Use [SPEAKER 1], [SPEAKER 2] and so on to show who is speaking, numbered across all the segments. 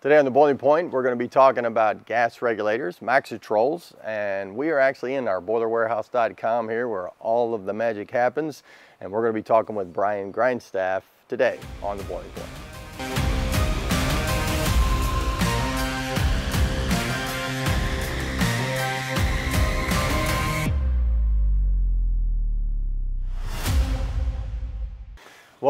[SPEAKER 1] Today on the Boiling Point, we're going to be talking about gas regulators, Maxitrols, and we are actually in our boilerwarehouse.com here where all of the magic happens, and we're going to be talking with Brian Grinestaff today on the Boiling Point.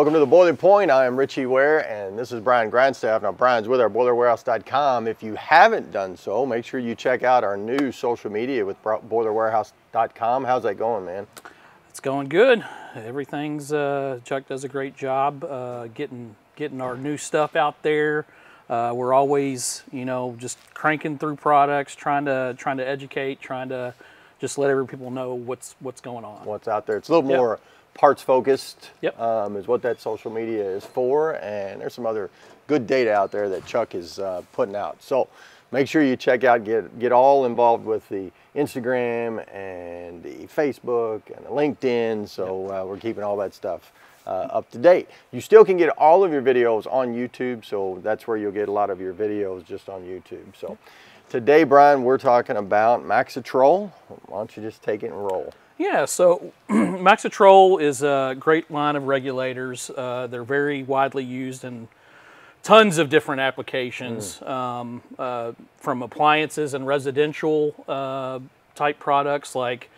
[SPEAKER 1] Welcome to the Boiling Point. I am Richie Ware and this is Brian Grinestaff. Now Brian's with our boilerwarehouse.com. If you haven't done so, make sure you check out our new social media with boilerwarehouse.com. How's that going, man?
[SPEAKER 2] It's going good. Everything's uh, Chuck does a great job uh, getting getting our new stuff out there. Uh, we're always, you know, just cranking through products, trying to trying to educate, trying to just let every people know what's what's going on.
[SPEAKER 1] What's out there? It's a little yep. more parts focused
[SPEAKER 2] yep.
[SPEAKER 1] um, is what that social media is for. And there's some other good data out there that Chuck is uh, putting out. So make sure you check out, get, get all involved with the Instagram and the Facebook and the LinkedIn. So yep. uh, we're keeping all that stuff uh, up to date. You still can get all of your videos on YouTube. So that's where you'll get a lot of your videos just on YouTube. So today, Brian, we're talking about Maxitrol. Why don't you just take it and roll?
[SPEAKER 2] Yeah, so Maxitrol is a great line of regulators. Uh, they're very widely used in tons of different applications, mm. um, uh, from appliances and residential uh, type products like,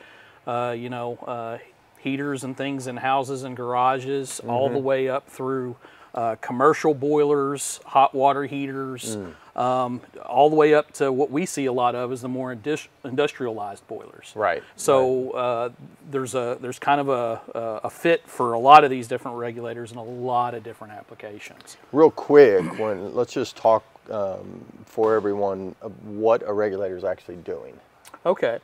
[SPEAKER 2] uh, you know, uh, heaters and things in houses and garages, mm -hmm. all the mm-hmm. way up through uh, commercial boilers, hot water heaters, mm. um, all the way up to what we see a lot of is the more industrialized boilers.
[SPEAKER 1] Right.
[SPEAKER 2] So right. Uh, there's a there's kind of a, a fit for a lot of these different regulators and a lot of different applications.
[SPEAKER 1] Real quick, when let's just talk um, for everyone what a regulator is actually doing.
[SPEAKER 2] Okay.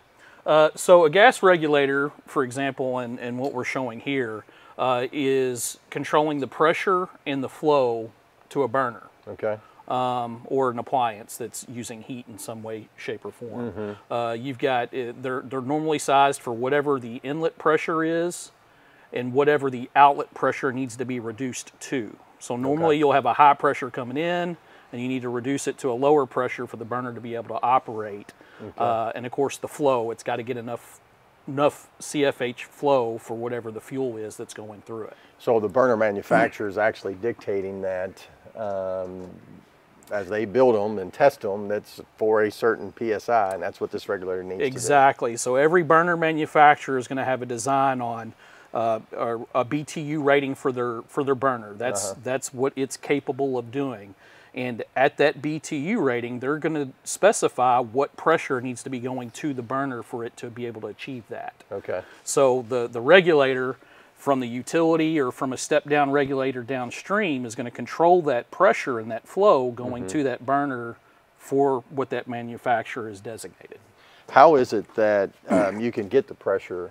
[SPEAKER 2] Uh, so a gas regulator, for example, and, and what we're showing here, uh, is controlling the pressure and the flow to a burner.
[SPEAKER 1] Okay.
[SPEAKER 2] Um, or an appliance that's using heat in some way, shape, or form. Mm-hmm. Uh, you've got uh, they're they're normally sized for whatever the inlet pressure is, and whatever the outlet pressure needs to be reduced to. So normally okay. you'll have a high pressure coming in, and you need to reduce it to a lower pressure for the burner to be able to operate. Okay. Uh, and of course the flow, it's got to get enough enough CFH flow for whatever the fuel is that's going through it.
[SPEAKER 1] So the burner manufacturer is actually dictating that um, as they build them and test them, that's for a certain PSI, and that's what this regulator needs
[SPEAKER 2] exactly. So every burner manufacturer is going to have a design on uh, a BTU rating for their for their burner. That's uh -huh. that's what it's capable of doing. And at that BTU rating, they're going to specify what pressure needs to be going to the burner for it to be able to achieve that.
[SPEAKER 1] Okay.
[SPEAKER 2] So the, the regulator from the utility or from a step down regulator downstream is going to control that pressure and that flow going mm -hmm. to that burner for what that manufacturer is designated.
[SPEAKER 1] How is it that um, you can get the pressure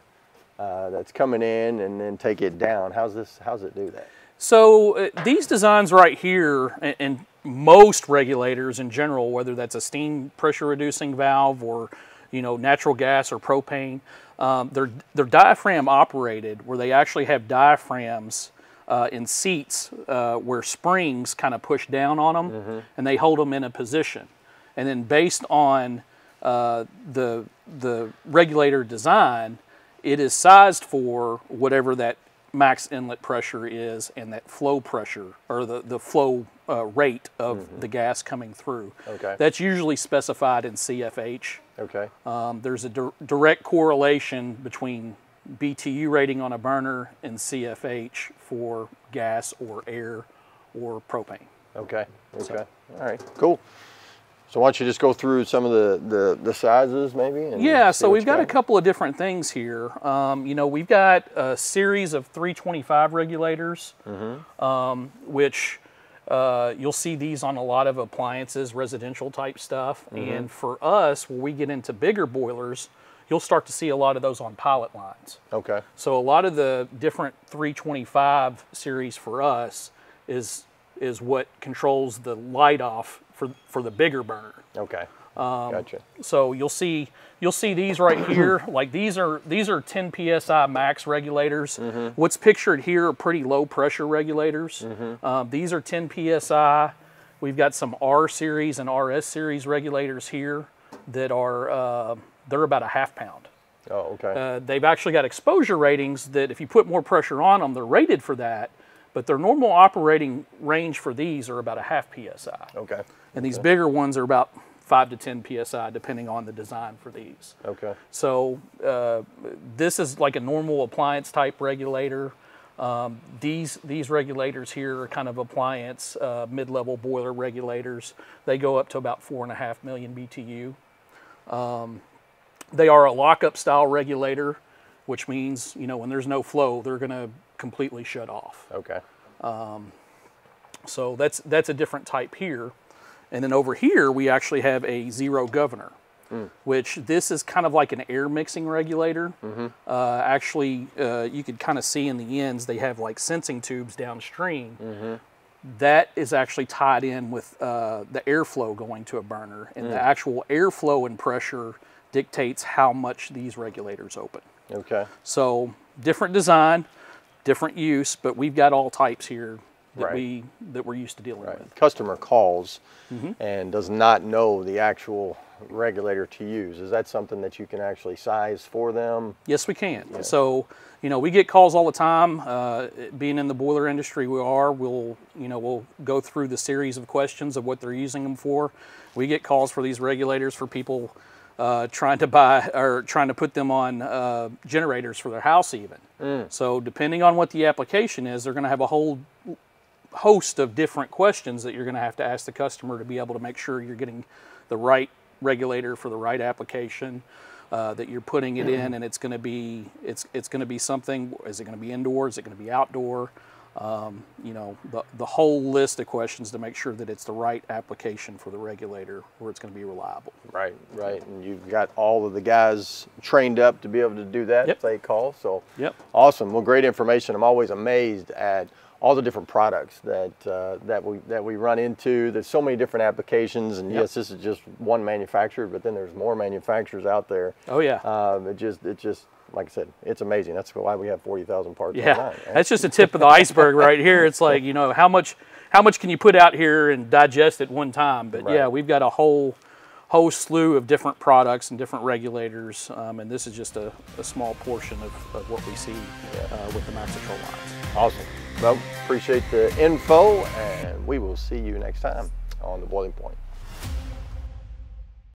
[SPEAKER 1] uh, that's coming in and then take it down? How's this? How's it do that?
[SPEAKER 2] So uh, these designs right here, and, and, most regulators in general, whether that's a steam pressure reducing valve or you know natural gas or propane, um, they're they're diaphragm operated, where they actually have diaphragms uh, in seats uh, where springs kind of push down on them, mm -hmm. and they hold them in a position, and then based on uh, the the regulator design, it is sized for whatever that max inlet pressure is and that flow pressure or the, the flow uh, rate of mm -hmm. the gas coming through.
[SPEAKER 1] Okay.
[SPEAKER 2] That's usually specified in CFH.
[SPEAKER 1] Okay.
[SPEAKER 2] Um, there's a di direct correlation between BTU rating on a burner and CFH for gas or air or propane.
[SPEAKER 1] Okay. Okay. So. All right. Cool. So why don't you just go through some of the, the, the sizes maybe?
[SPEAKER 2] yeah, so we've got, got, a couple of different things here. Um, you know, we've got a series of 325 regulators, mm -hmm. um, which uh, you'll see these on a lot of appliances, residential type stuff. Mm -hmm. And for us, when we get into bigger boilers, you'll start to see a lot of those on pilot lines.
[SPEAKER 1] Okay.
[SPEAKER 2] So a lot of the different 325 series for us is is what controls the light off for, for the bigger burner.
[SPEAKER 1] Okay. Um, gotcha.
[SPEAKER 2] So you'll see you'll see these right here. like these are these are 10 psi max regulators. Mm -hmm. What's pictured here are pretty low pressure regulators. Mm -hmm. um, these are 10 psi. We've got some R series and RS series regulators here that are uh, they're about a half pound.
[SPEAKER 1] Oh, okay.
[SPEAKER 2] Uh, they've actually got exposure ratings that if you put more pressure on them, they're rated for that. But their normal operating range for these are about a half psi,
[SPEAKER 1] okay.
[SPEAKER 2] and these bigger ones are about five to 10 psi, depending on the design for these.
[SPEAKER 1] Okay.
[SPEAKER 2] So uh, this is like a normal appliance type regulator. Um, these these regulators here are kind of appliance uh, mid-level boiler regulators. They go up to about four and a half million BTU. Um, they are a lockup style regulator, which means you know when there's no flow, they're going to completely shut off.
[SPEAKER 1] Okay.
[SPEAKER 2] So that's that's a different type here. And then over here we actually have a zero governor, which this is kind of like an air mixing regulator. Uh, actually, uh, you could kind of see in the ends they have like sensing tubes downstream. That is actually tied in with uh, the airflow going to a burner, and the actual airflow and pressure dictates how much these regulators open.
[SPEAKER 1] Okay.
[SPEAKER 2] So different design, different use, but we've got all types here that
[SPEAKER 1] Right.
[SPEAKER 2] we that we're used to dealing
[SPEAKER 1] Right.
[SPEAKER 2] with.
[SPEAKER 1] Customer calls
[SPEAKER 2] Mm-hmm.
[SPEAKER 1] and does not know the actual regulator to use. Is that something that you can actually size for them?
[SPEAKER 2] Yes, we can. So, you know, we get calls all the time. Uh, being in the boiler industry, we are. We'll, you know, we'll go through the series of questions of what they're using them for. We get calls for these regulators for people uh, trying to buy or trying to put them on uh, generators for their house, even. So, depending on what the application is, they're going to have a whole host of different questions that you're going to have to ask the customer to be able to make sure you're getting the right regulator for the right application. Uh, that you're putting it in, and it's going to be it's it's going to be something. Is it going to be indoor? Is it going to be outdoor? Um, you know, the the whole list of questions to make sure that it's the right application for the regulator, where it's going to be reliable.
[SPEAKER 1] Right, right. And you've got all of the guys trained up to be able to do that
[SPEAKER 2] Yep.
[SPEAKER 1] if they call. So
[SPEAKER 2] Yep.
[SPEAKER 1] awesome. Well, great information. I'm always amazed at all the different products that uh, that we that we run into. There's so many different applications, and
[SPEAKER 2] Yep.
[SPEAKER 1] yes, this is just one manufacturer, but then there's more manufacturers out there.
[SPEAKER 2] Oh yeah.
[SPEAKER 1] Um, it just it just like I said, it's amazing. That's why we have 40,000 parts.
[SPEAKER 2] Yeah,
[SPEAKER 1] online, right?
[SPEAKER 2] that's just the tip of the iceberg right here. It's like you know how much how much can you put out here and digest at one time? But yeah, we've got a whole whole slew of different products and different regulators, um, and this is just a, a small portion of, of what we see uh, with the Maxitrol lines.
[SPEAKER 1] Awesome. Well, appreciate the info, and we will see you next time on the Boiling Point.